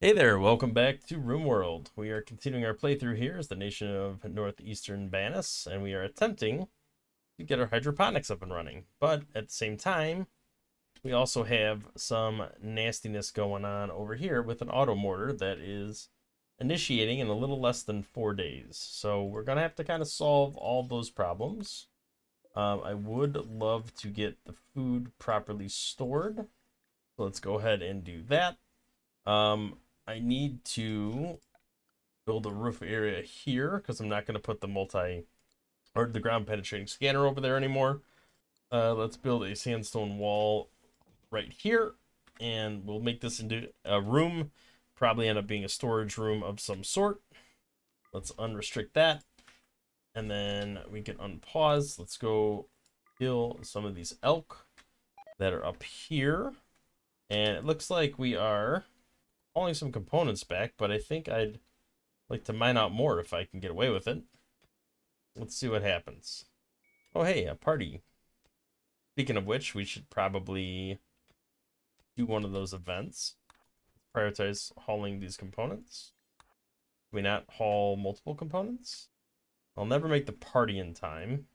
Hey there, welcome back to RimWorld. We are continuing our playthrough here as the nation of northeastern Banis, and we are attempting to get our hydroponics up and running. But at the same time, we also have some nastiness going on over here with an auto mortar that is initiating in a little less than four days. So we're going to have to kind of solve all those problems. Um, I would love to get the food properly stored. So let's go ahead and do that. Um, I need to build a roof area here because I'm not going to put the multi or the ground penetrating scanner over there anymore. Uh, let's build a sandstone wall right here and we'll make this into a room. Probably end up being a storage room of some sort. Let's unrestrict that. And then we can unpause. Let's go kill some of these elk that are up here. And it looks like we are hauling some components back, but I think I'd like to mine out more if I can get away with it. Let's see what happens. Oh, hey, a party. Speaking of which, we should probably do one of those events. Prioritize hauling these components. We not haul multiple components? I'll never make the party in time,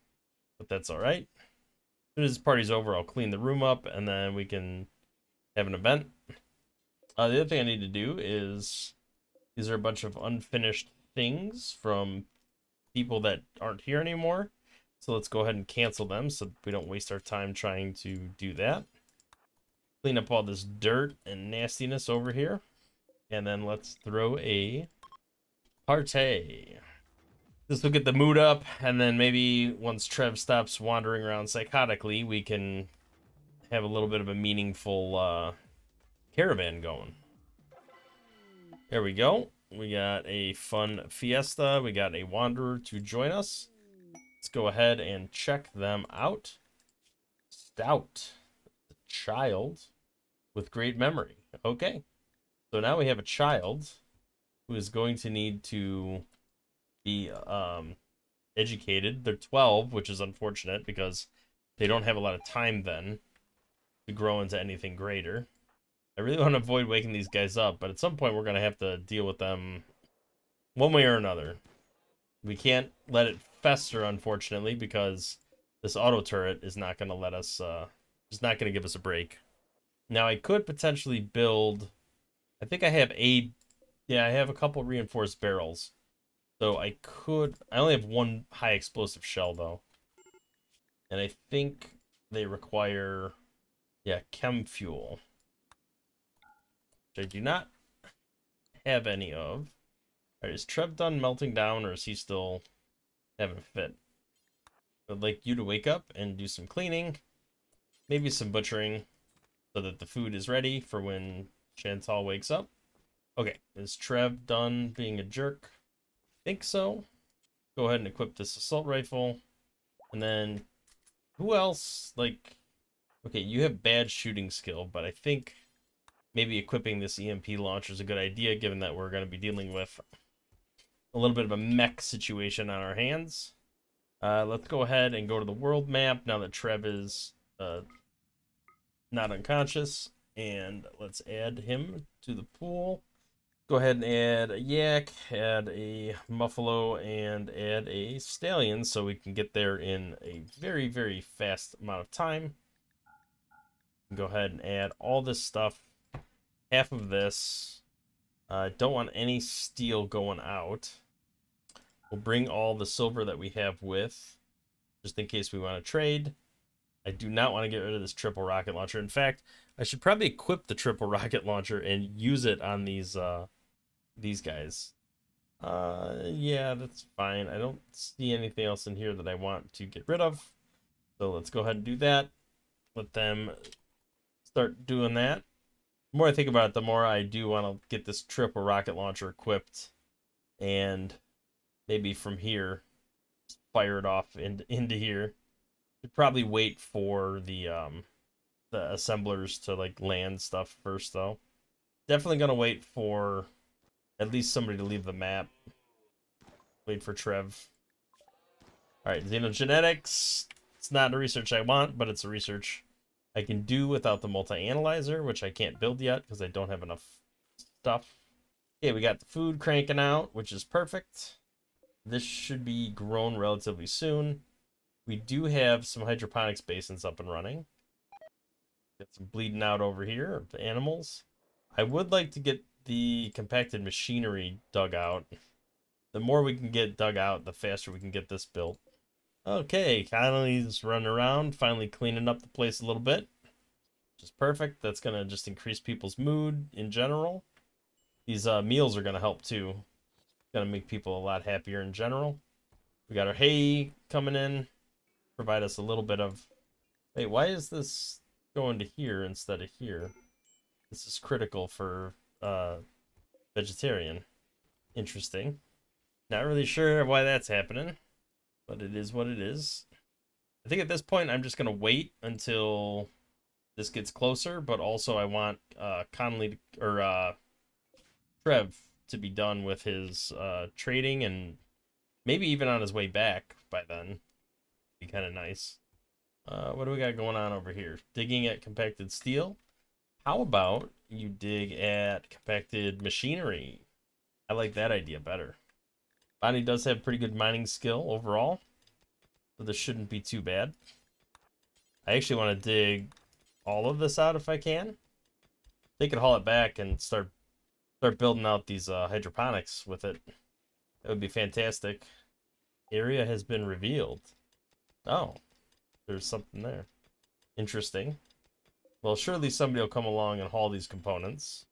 but that's all right. As soon as the party's over, I'll clean the room up, and then we can have an event. Uh, the other thing I need to do is these are a bunch of unfinished things from people that aren't here anymore. So let's go ahead and cancel them so we don't waste our time trying to do that. Clean up all this dirt and nastiness over here. And then let's throw a party. This will get the mood up, and then maybe once Trev stops wandering around psychotically, we can have a little bit of a meaningful uh, caravan going. There we go. We got a fun fiesta. We got a wanderer to join us. Let's go ahead and check them out. Stout. Child with great memory. Okay. So now we have a child who is going to need to be um, educated. They're 12, which is unfortunate because they don't have a lot of time then to grow into anything greater. I really want to avoid waking these guys up, but at some point we're going to have to deal with them one way or another. We can't let it fester, unfortunately, because this auto turret is not going to let us, uh, is not going to give us a break. Now, I could potentially build, I think I have a, yeah, I have a couple reinforced barrels. So I could, I only have one high explosive shell, though. And I think they require, yeah, chem fuel which I do not have any of. Alright, is Trev done melting down, or is he still having a fit? I'd like you to wake up and do some cleaning, maybe some butchering, so that the food is ready for when Chantal wakes up. Okay, is Trev done being a jerk? think so. Go ahead and equip this assault rifle. And then, who else, like, okay, you have bad shooting skill, but I think maybe equipping this EMP launcher is a good idea, given that we're going to be dealing with a little bit of a mech situation on our hands. Uh, let's go ahead and go to the world map now that Trev is uh, not unconscious. And let's add him to the pool. Go ahead and add a yak, add a buffalo, and add a stallion so we can get there in a very, very fast amount of time. Go ahead and add all this stuff half of this. Uh, don't want any steel going out. We'll bring all the silver that we have with, just in case we want to trade. I do not want to get rid of this triple rocket launcher. In fact, I should probably equip the triple rocket launcher and use it on these uh, these guys. Uh, yeah, that's fine. I don't see anything else in here that I want to get rid of. So let's go ahead and do that. Let them start doing that. The more I think about it, the more I do want to get this triple rocket launcher equipped and maybe from here fire it off into, into here. Should probably wait for the um the assemblers to like land stuff first though. Definitely gonna wait for at least somebody to leave the map. Wait for Trev. Alright, xenogenetics. It's not a research I want, but it's a research I can do without the multi-analyzer, which I can't build yet because I don't have enough stuff. Okay, we got the food cranking out, which is perfect. This should be grown relatively soon. We do have some hydroponics basins up and running. Got some bleeding out over here of the animals. I would like to get the compacted machinery dug out. The more we can get dug out, the faster we can get this built. Okay, Connolly's running around, finally cleaning up the place a little bit. Which is perfect. That's going to just increase people's mood in general. These uh, meals are going to help too. Going to make people a lot happier in general. We got our hay coming in. Provide us a little bit of... Wait, why is this going to here instead of here? This is critical for uh, vegetarian. Interesting. Not really sure why that's happening, but it is what it is. I think at this point I'm just going to wait until this gets closer, but also I want uh, Connolly to, or uh, Trev to be done with his uh, trading and maybe even on his way back by then. Be kind of nice. Uh, what do we got going on over here? Digging at compacted steel. How about you dig at compacted machinery? I like that idea better. Bonnie does have pretty good mining skill overall, so this shouldn't be too bad. I actually want to dig all of this out if I can. They could haul it back and start start building out these uh, hydroponics with it. That would be fantastic. Area has been revealed. Oh, there's something there. Interesting. Well, surely somebody will come along and haul these components.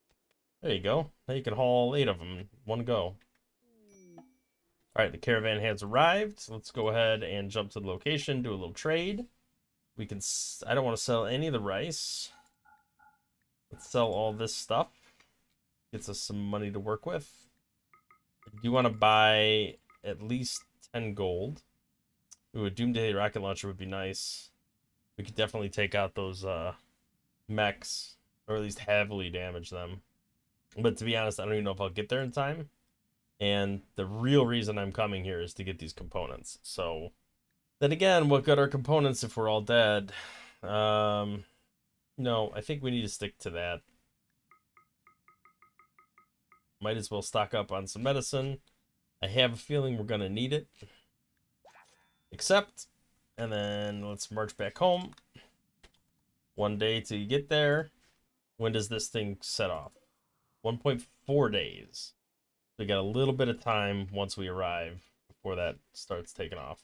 There you go. Now you can haul eight of them one go. Alright, the caravan has arrived. Let's go ahead and jump to the location, do a little trade. We can... I don't want to sell any of the rice. Let's sell all this stuff. Gets us some money to work with. Do you want to buy at least 10 gold. Ooh, a Doomsday rocket launcher would be nice. We could definitely take out those uh, mechs, or at least heavily damage them. But to be honest, I don't even know if I'll get there in time. And the real reason I'm coming here is to get these components. So, then again, what good are components if we're all dead? Um, no, I think we need to stick to that. Might as well stock up on some medicine. I have a feeling we're going to need it. Accept. And then let's march back home. One day you get there. When does this thing set off? 1.4 days. We got a little bit of time once we arrive before that starts taking off.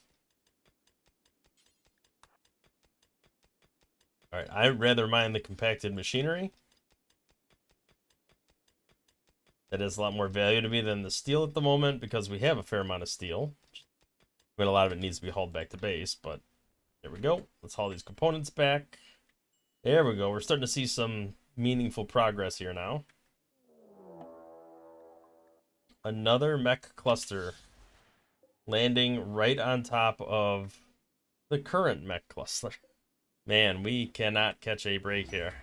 Alright, I'd rather mine the compacted machinery. That has a lot more value to me than the steel at the moment because we have a fair amount of steel. I mean, a lot of it needs to be hauled back to base, but there we go. Let's haul these components back. There we go. We're starting to see some meaningful progress here now. Another mech cluster landing right on top of the current mech cluster. Man, we cannot catch a break here.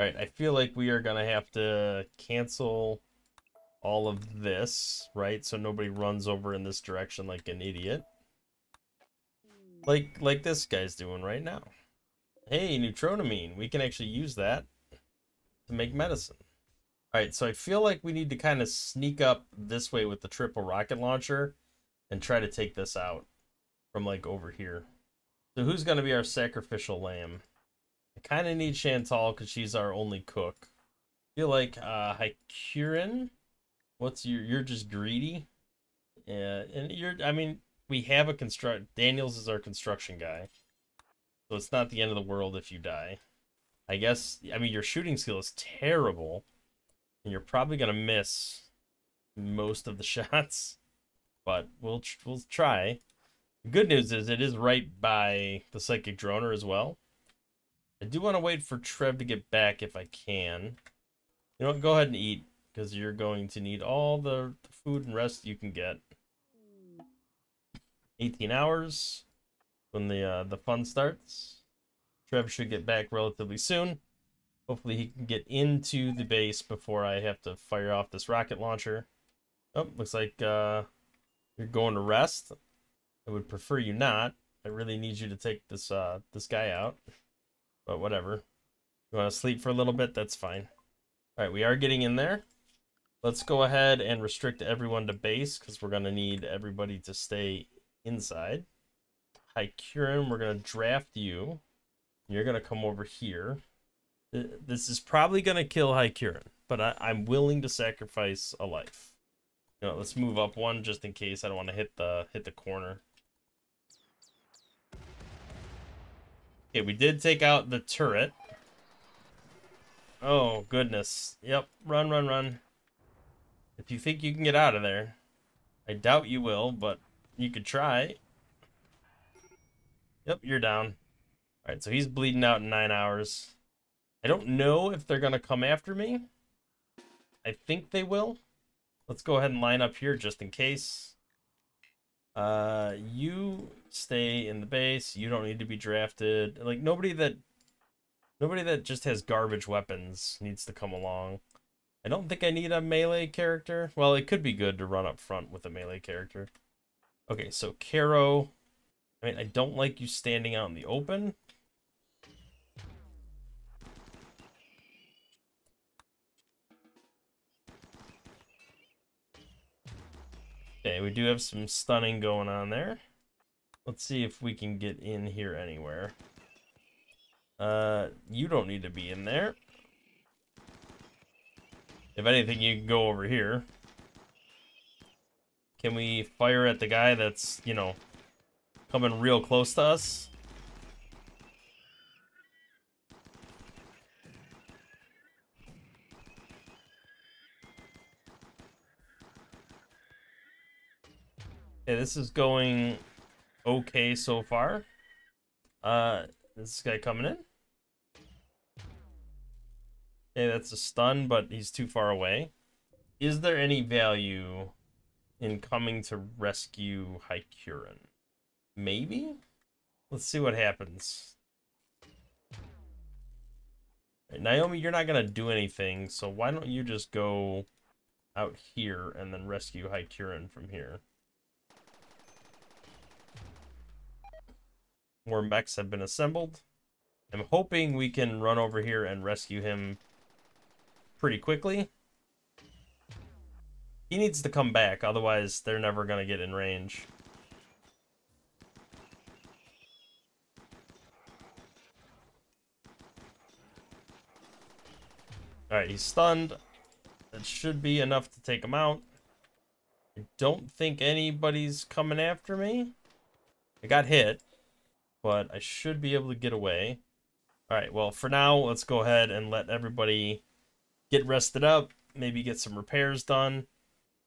Alright, I feel like we are going to have to cancel all of this, right? So nobody runs over in this direction like an idiot. Like, like this guy's doing right now. Hey, neutronamine. We can actually use that to make medicine. Alright, so I feel like we need to kind of sneak up this way with the triple rocket launcher and try to take this out from like over here. So who's going to be our sacrificial lamb? I kind of need Chantal because she's our only cook. I feel like uh, Hycurin, what's your, you're just greedy. Yeah, and you're, I mean, we have a construct, Daniels is our construction guy. So it's not the end of the world if you die. I guess, I mean, your shooting skill is terrible. And you're probably going to miss most of the shots. But we'll, we'll try. The good news is it is right by the Psychic Droner as well. I do want to wait for Trev to get back if I can. You know what? Go ahead and eat, because you're going to need all the, the food and rest you can get. 18 hours when the uh, the fun starts. Trev should get back relatively soon. Hopefully he can get into the base before I have to fire off this rocket launcher. Oh, looks like uh, you're going to rest. I would prefer you not. I really need you to take this uh this guy out. But whatever. You want to sleep for a little bit? That's fine. All right, we are getting in there. Let's go ahead and restrict everyone to base because we're going to need everybody to stay inside. Hycurin, we're going to draft you. You're going to come over here. This is probably going to kill Hycurin, but I, I'm willing to sacrifice a life. You know, let's move up one just in case I don't want to hit the hit the corner. Okay, we did take out the turret. Oh, goodness. Yep, run, run, run. If you think you can get out of there. I doubt you will, but you could try. Yep, you're down. Alright, so he's bleeding out in nine hours. I don't know if they're going to come after me. I think they will. Let's go ahead and line up here just in case. Uh, you stay in the base. You don't need to be drafted. Like, nobody that... Nobody that just has garbage weapons needs to come along. I don't think I need a melee character. Well, it could be good to run up front with a melee character. Okay, so Caro. I mean, I don't like you standing out in the open. We do have some stunning going on there. Let's see if we can get in here anywhere. Uh, you don't need to be in there. If anything, you can go over here. Can we fire at the guy that's, you know, coming real close to us? Okay, this is going okay so far. Uh, this guy coming in. Okay, that's a stun, but he's too far away. Is there any value in coming to rescue Hycurin? Maybe? Let's see what happens. Right, Naomi, you're not going to do anything, so why don't you just go out here and then rescue Hycurin from here? More mechs have been assembled. I'm hoping we can run over here and rescue him pretty quickly. He needs to come back, otherwise they're never going to get in range. Alright, he's stunned. That should be enough to take him out. I don't think anybody's coming after me. I got hit but I should be able to get away. Alright, well, for now, let's go ahead and let everybody get rested up, maybe get some repairs done.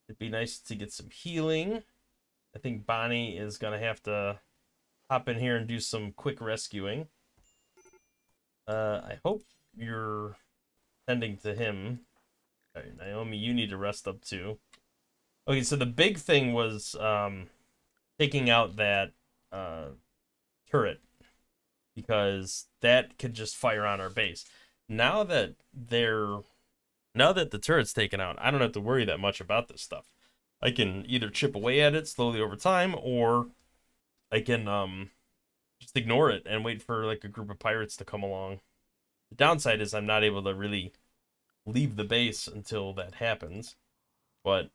It'd be nice to get some healing. I think Bonnie is going to have to hop in here and do some quick rescuing. Uh, I hope you're tending to him. Alright, Naomi, you need to rest up too. Okay, so the big thing was um, taking out that uh, turret because that could just fire on our base. Now that they're now that the turret's taken out, I don't have to worry that much about this stuff. I can either chip away at it slowly over time or I can um just ignore it and wait for like a group of pirates to come along. The downside is I'm not able to really leave the base until that happens. But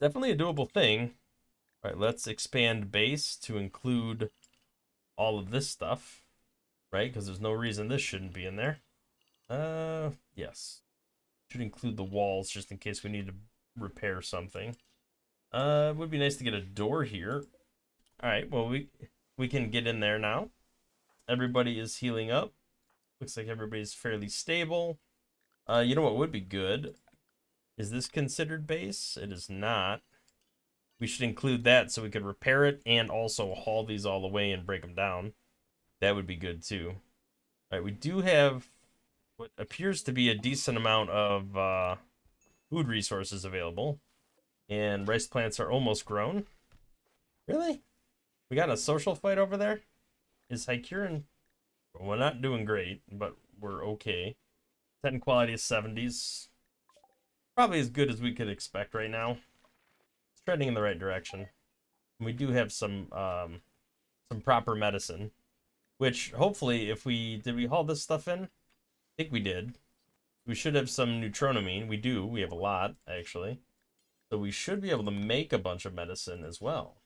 definitely a doable thing. All right, let's expand base to include all of this stuff, right? Because there's no reason this shouldn't be in there. Uh, yes. Should include the walls just in case we need to repair something. Uh, would be nice to get a door here. All right, well, we, we can get in there now. Everybody is healing up. Looks like everybody's fairly stable. Uh, you know what would be good? Is this considered base? It is not we should include that so we could repair it and also haul these all the way and break them down. That would be good too. All right, we do have what appears to be a decent amount of uh, food resources available. And rice plants are almost grown. Really? We got a social fight over there? Is Hycurin... We're not doing great, but we're okay. 10 quality is 70s. Probably as good as we could expect right now trending in the right direction. We do have some um, some proper medicine, which hopefully, if we did we haul this stuff in, I think we did. we should have some neutronamine. We do. We have a lot, actually. So we should be able to make a bunch of medicine as well.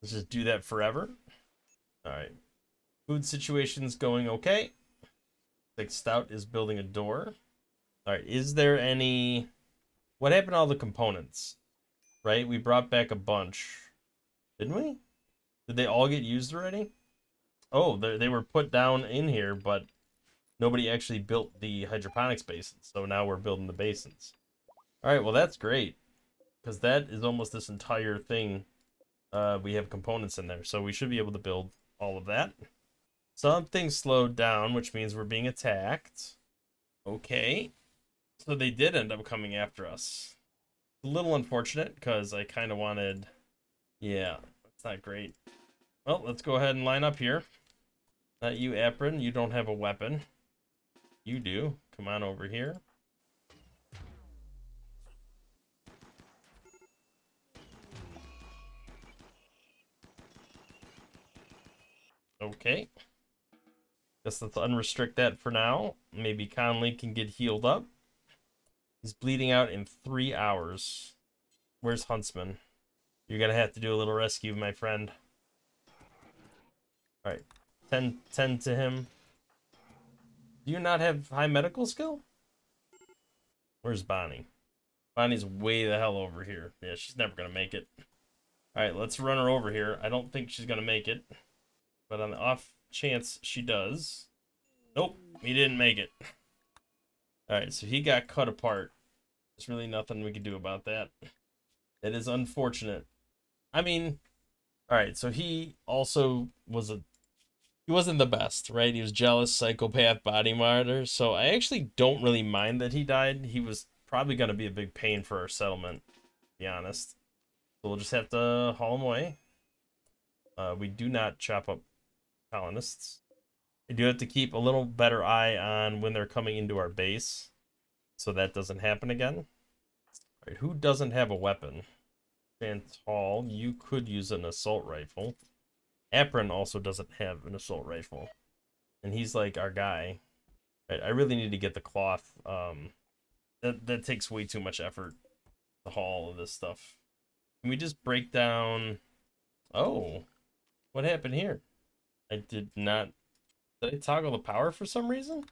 Let's just do that forever. All right. Food situation's going okay. Like Stout is building a door. All right. Is there any... What happened to all the components? Right? We brought back a bunch. Didn't we? Did they all get used already? Oh, they were put down in here, but nobody actually built the hydroponics basins. So now we're building the basins. All right, well, that's great. Because that is almost this entire thing. Uh, we have components in there. So we should be able to build all of that. Something slowed down, which means we're being attacked. Okay. So they did end up coming after us. A little unfortunate, because I kind of wanted... Yeah, that's not great. Well, let's go ahead and line up here. Not you, Apron. You don't have a weapon. You do. Come on over here. Okay. Guess let's unrestrict that for now. Maybe Conley can get healed up. He's bleeding out in three hours. Where's Huntsman? You're gonna have to do a little rescue, my friend. Alright. Tend, tend to him. Do you not have high medical skill? Where's Bonnie? Bonnie's way the hell over here. Yeah, she's never gonna make it. Alright, let's run her over here. I don't think she's gonna make it. But on the off chance she does... Nope, he didn't make it. Alright, so he got cut apart. There's really nothing we can do about that. It is unfortunate. I mean, alright, so he also was a he wasn't the best, right? He was jealous, psychopath, body martyr. So I actually don't really mind that he died. He was probably going to be a big pain for our settlement, to be honest. So we'll just have to haul him away. Uh, we do not chop up colonists. I do have to keep a little better eye on when they're coming into our base. So that doesn't happen again. All right, who doesn't have a weapon? Chantal, you could use an assault rifle. Apron also doesn't have an assault rifle. And he's like our guy. I really need to get the cloth. Um, that, that takes way too much effort to haul of this stuff. Can we just break down... Oh, what happened here? I did not... Did I toggle the power for some reason?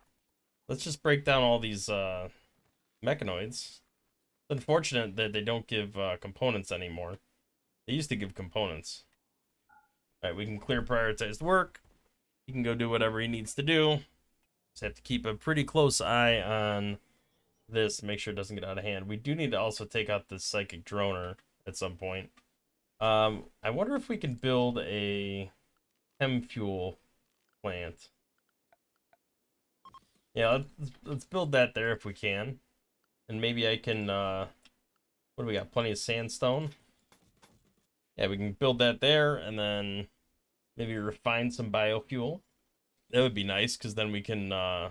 Let's just break down all these uh, mechanoids. It's unfortunate that they don't give uh, components anymore. They used to give components. Alright, we can clear prioritized work. He can go do whatever he needs to do. Just have to keep a pretty close eye on this, make sure it doesn't get out of hand. We do need to also take out the psychic droner at some point. Um, I wonder if we can build a chem fuel plant. Yeah, let's, let's build that there if we can. And maybe I can, uh, what do we got? Plenty of sandstone. Yeah, we can build that there and then maybe refine some biofuel. That would be nice because then we can uh,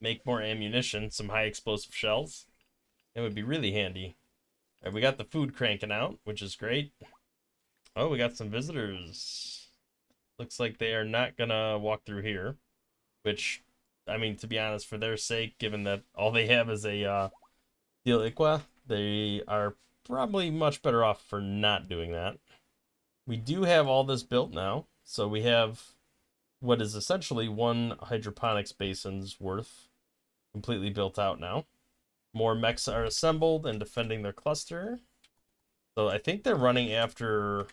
make more ammunition, some high explosive shells. It would be really handy. Right, we got the food cranking out, which is great. Oh, we got some visitors. Looks like they are not gonna walk through here, which, I mean, to be honest, for their sake, given that all they have is a uh, Steel Ikwa, they are probably much better off for not doing that. We do have all this built now. So we have what is essentially one hydroponics basin's worth completely built out now. More mechs are assembled and defending their cluster. So I think they're running after...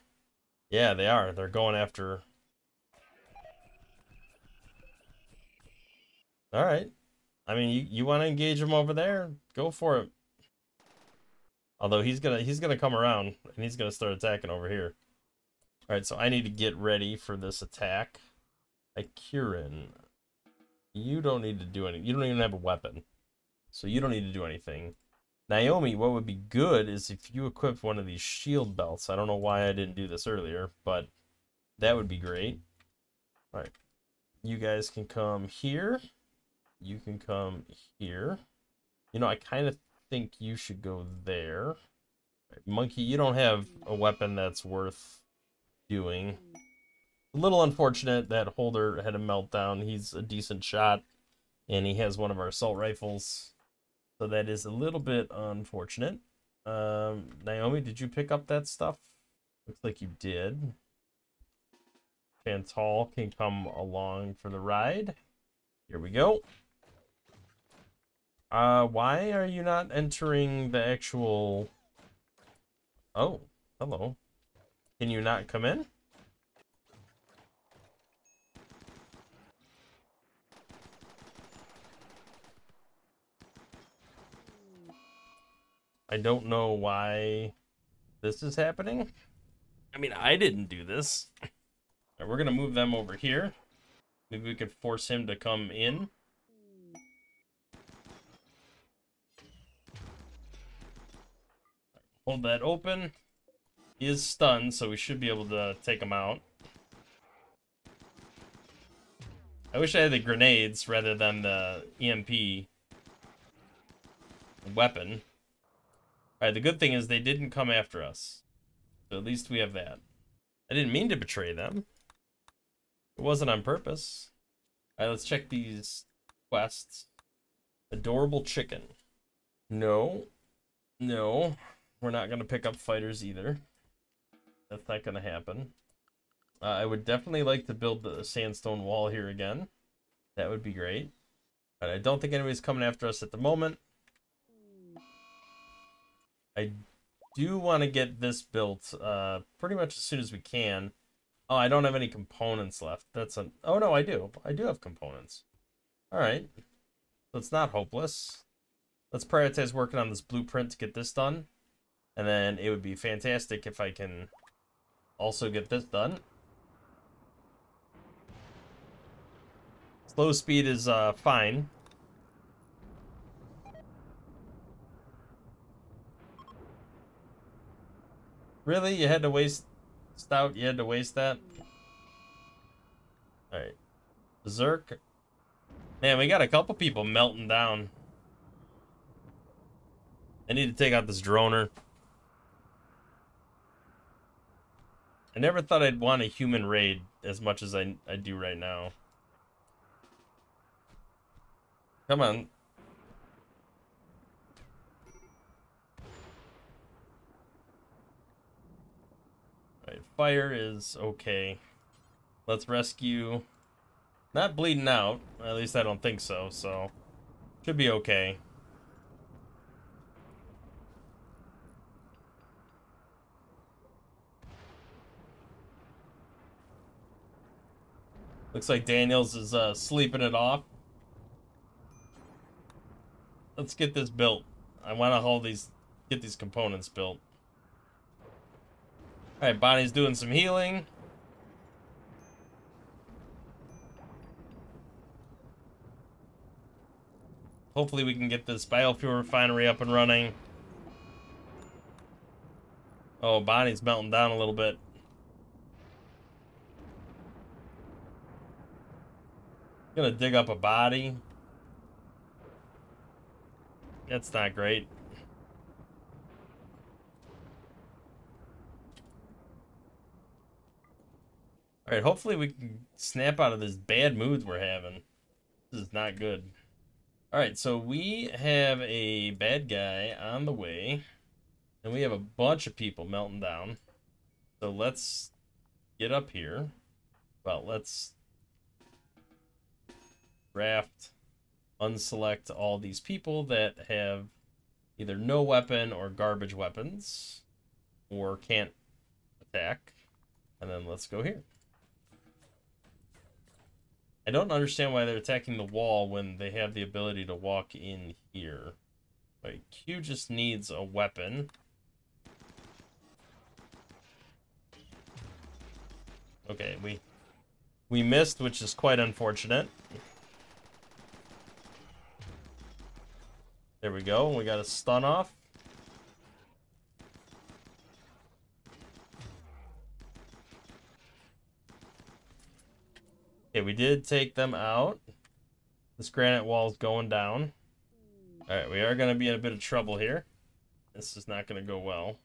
Yeah, they are. They're going after... Alright. I mean, you, you want to engage him over there? Go for it. Although he's gonna he's gonna come around and he's gonna start attacking over here. Alright, so I need to get ready for this attack. Akirin, you don't need to do anything. You don't even have a weapon. So you don't need to do anything. Naomi, what would be good is if you equipped one of these shield belts. I don't know why I didn't do this earlier, but that would be great. Alright. You guys can come here. You can come here. You know, I kind of think you should go there. Monkey, you don't have a weapon that's worth doing. A little unfortunate that Holder had a meltdown. He's a decent shot. And he has one of our assault rifles. So that is a little bit unfortunate. Um, Naomi, did you pick up that stuff? Looks like you did. Chantal can come along for the ride. Here we go. Uh, why are you not entering the actual... Oh, hello. Can you not come in? I don't know why this is happening. I mean, I didn't do this. Right, we're going to move them over here. Maybe we could force him to come in. Hold that open. He is stunned, so we should be able to take him out. I wish I had the grenades rather than the EMP weapon. Alright, the good thing is they didn't come after us. So at least we have that. I didn't mean to betray them. It wasn't on purpose. Alright, let's check these quests. Adorable chicken. No. No. We're not going to pick up fighters either. That's not going to happen. Uh, I would definitely like to build the sandstone wall here again. That would be great. But I don't think anybody's coming after us at the moment. I do want to get this built uh, pretty much as soon as we can. Oh, I don't have any components left. That's an... Oh, no, I do. I do have components. All right. So it's not hopeless. Let's prioritize working on this blueprint to get this done. And then it would be fantastic if I can also get this done. Slow speed is uh, fine. Really? You had to waste... Stout, you had to waste that? Alright. Berserk. Man, we got a couple people melting down. I need to take out this droner. I never thought I'd want a human raid as much as I, I do right now. Come on. Right, fire is okay. Let's rescue. Not bleeding out. At least I don't think so, so. Should be okay. Looks like Daniels is uh, sleeping it off. Let's get this built. I want to hold these, get these components built. All right, Bonnie's doing some healing. Hopefully we can get this biofuel refinery up and running. Oh, Bonnie's melting down a little bit. Gonna dig up a body. That's not great. Alright, hopefully we can snap out of this bad mood we're having. This is not good. Alright, so we have a bad guy on the way. And we have a bunch of people melting down. So let's get up here. Well, let's raft, unselect all these people that have either no weapon or garbage weapons or can't attack. And then let's go here. I don't understand why they're attacking the wall when they have the ability to walk in here. Like, Q just needs a weapon. Okay, we we missed, which is quite unfortunate. There we go. We got a stun off. Okay, we did take them out. This granite wall's going down. Alright, we are going to be in a bit of trouble here. This is not going to go well.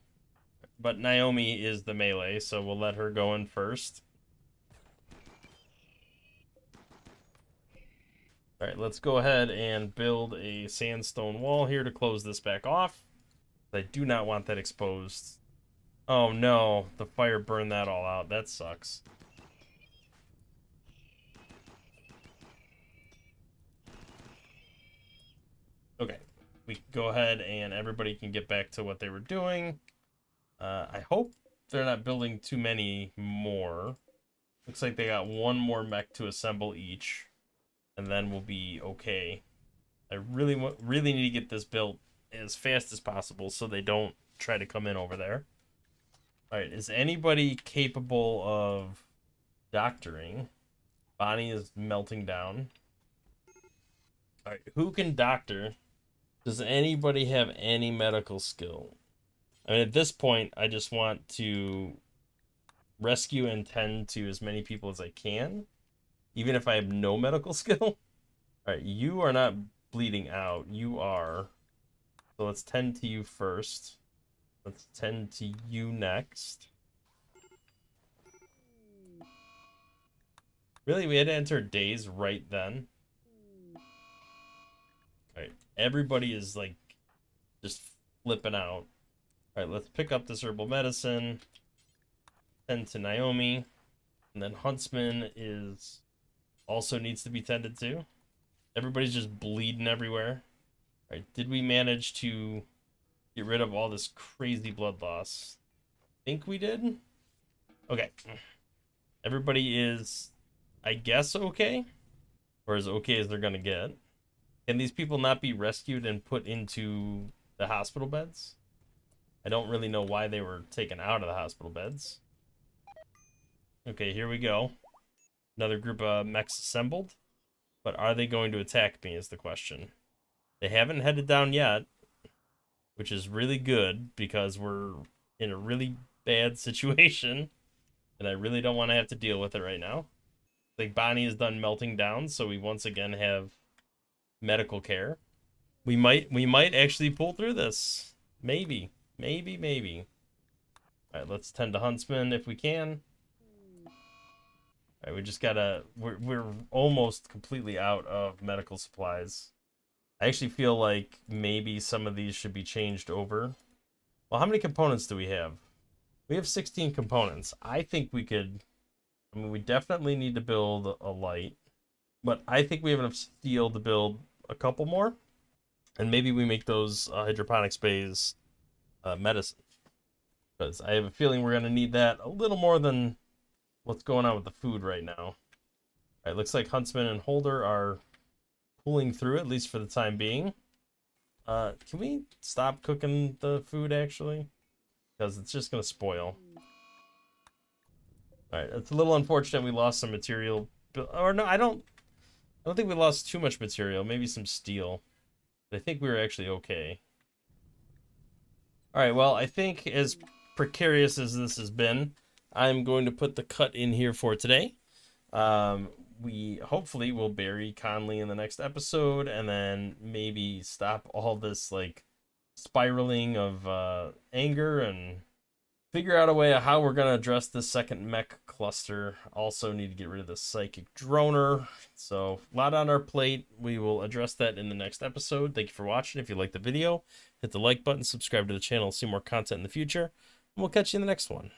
But Naomi is the melee, so we'll let her go in first. All right, let's go ahead and build a sandstone wall here to close this back off. I do not want that exposed. Oh no, the fire burned that all out. That sucks. Okay, we go ahead and everybody can get back to what they were doing. Uh, I hope they're not building too many more. Looks like they got one more mech to assemble each, and then we'll be okay. I really want, really need to get this built as fast as possible so they don't try to come in over there. All right, is anybody capable of doctoring? Bonnie is melting down. All right, who can doctor? Does anybody have any medical skill? I mean, at this point, I just want to rescue and tend to as many people as I can, even if I have no medical skill. All right, you are not bleeding out. You are. So let's tend to you first. Let's tend to you next. Really, we had to enter days right then? Alright, everybody is like just flipping out. Alright, let's pick up this herbal medicine. Tend to Naomi. And then Huntsman is also needs to be tended to. Everybody's just bleeding everywhere. All right, did we manage to get rid of all this crazy blood loss? think we did. Okay. Everybody is, I guess, okay? Or as okay as they're gonna get. Can these people not be rescued and put into the hospital beds? I don't really know why they were taken out of the hospital beds. Okay, here we go. Another group of mechs assembled. But are they going to attack me is the question. They haven't headed down yet, which is really good because we're in a really bad situation. And I really don't want to have to deal with it right now. Like Bonnie is done melting down, so we once again have medical care. We might we might actually pull through this. Maybe. Maybe, maybe. Alright, let's tend to Huntsman if we can. We just gotta we're we're almost completely out of medical supplies. I actually feel like maybe some of these should be changed over. Well, how many components do we have? We have 16 components. I think we could... I mean, we definitely need to build a light. But I think we have enough steel to build a couple more. And maybe we make those uh, hydroponics bays uh, medicine. Because I have a feeling we're to need that a little more than what's going on with the food right now. Right, looks like Huntsman and Holder are pulling through, at least for the time being. Uh, can we stop cooking the food, actually? Because it's just going to spoil. Alright, it's a little unfortunate we lost some material. Or no, I don't... I don't think we lost too much material. Maybe some steel. But I think we were actually okay. Alright, well, I think as precarious as this has been, I'm going to put the cut in here for today. Um, we hopefully will bury Conley in the next episode and then maybe stop all this like spiraling of uh, anger and figure out a way of how we're going to address this second mech cluster. Also need to get rid of the psychic droner. So a lot on our plate. We will address that in the next episode. Thank you for watching. If you like the video, hit the like button, subscribe to the channel, see more content in the future, and we'll catch you in the next one.